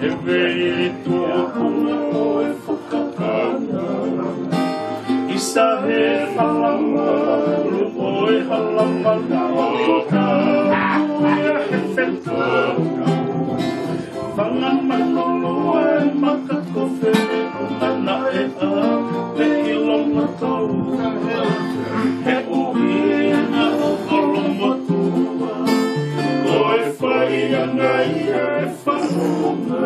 Reverirituo como efukakanga Isahe halama Luboi halama Naoka Uya hefetuka Fangamanolo e Maria famosa.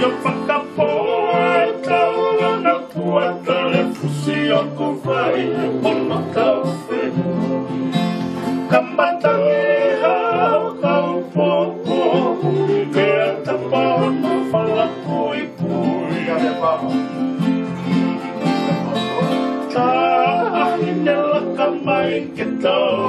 Io fatta poeta, una poeta, le fusio con fai, por no cafe. Cambata vieja, cau poco, che a tapar no falla pui pui, ya le vamos. Tá, ainda ela cama em que tal.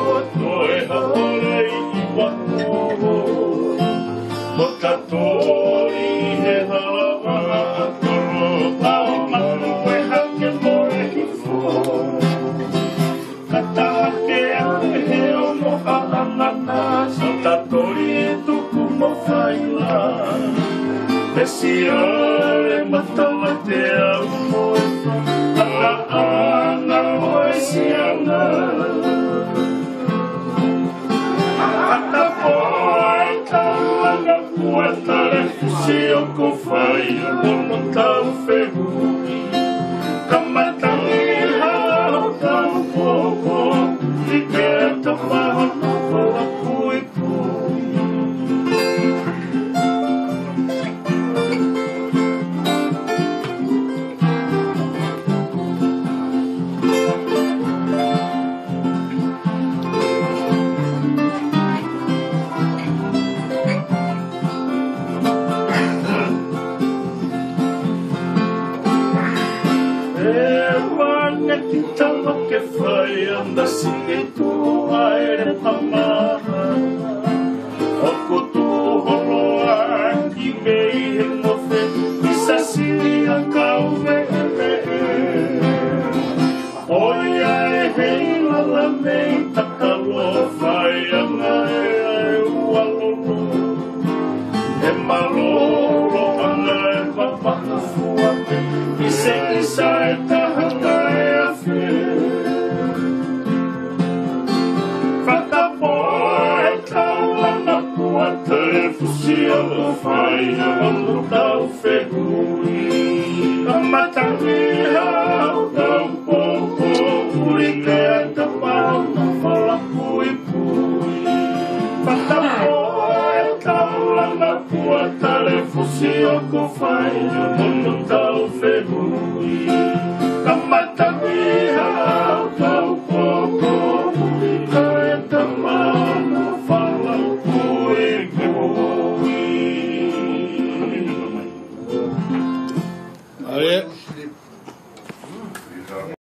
Señor. não botar o ferro. Então, Kitapa que fayam da singe tu aire pama o tu holo aki mei henofe Isa e akau assim, vere Oia e hei lala mei takalo fayam ai ai ualolo E é malo Não, não fegui, não mataria, não pouco, puriqueta, mal, não fala pui pui. Fata poeta, lá na rua, talefucio, cofaio, não, não fegui, não.